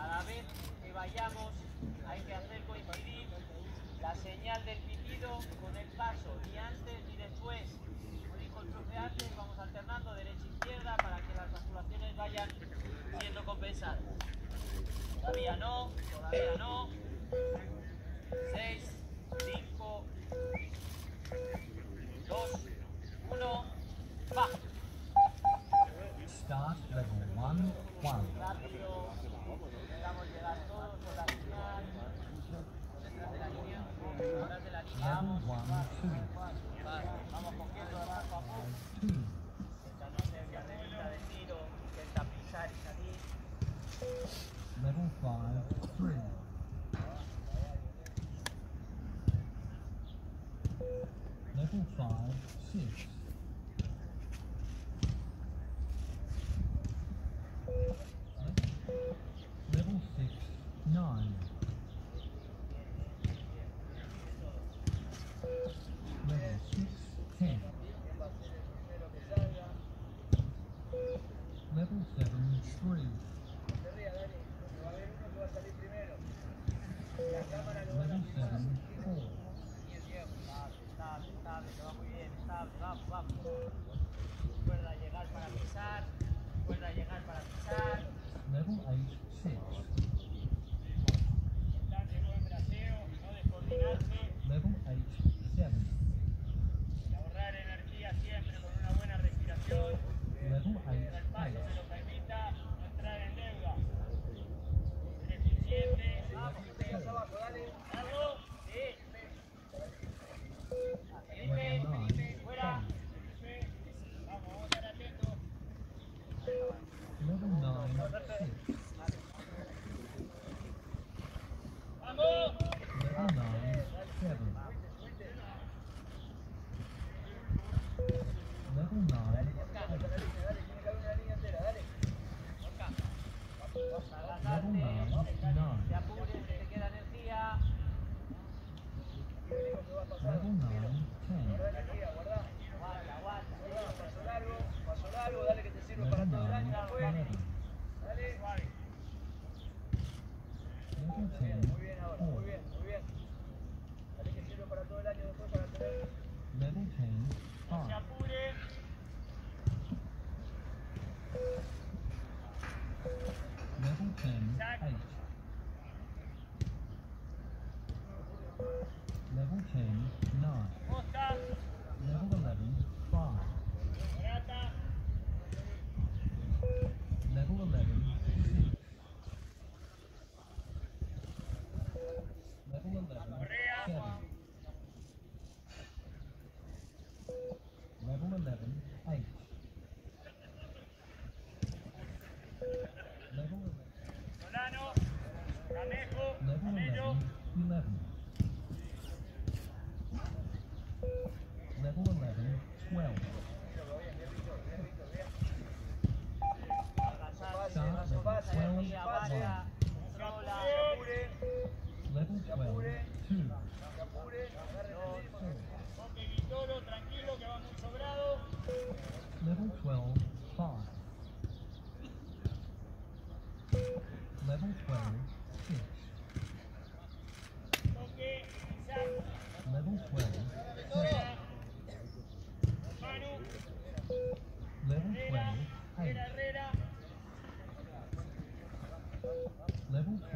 Cada vez que vayamos hay que hacer coincidir la señal del pitido con el paso, ni antes ni después. Como dijo el trofeante, vamos alternando derecha-izquierda e para que las basculaciones vayan siendo compensadas. Todavía no, todavía no. Vamos, a poco. Echándose el carrerita Level 5, 3. Level 5, 6. 还是卖 10, 8. Level 10, 9. Level 11, 5. Level 11, 6. Level 11, 7. Level 11, 8. Level 11, 11. Level 11, 12. level 12, Level 12, 2. Level 12, 5. Level 12, 6.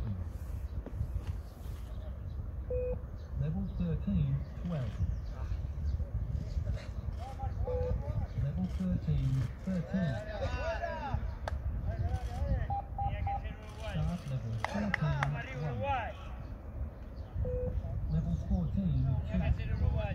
7. Level 13, 12. Level 13, 13. Start level fourteen. Level 14, 2.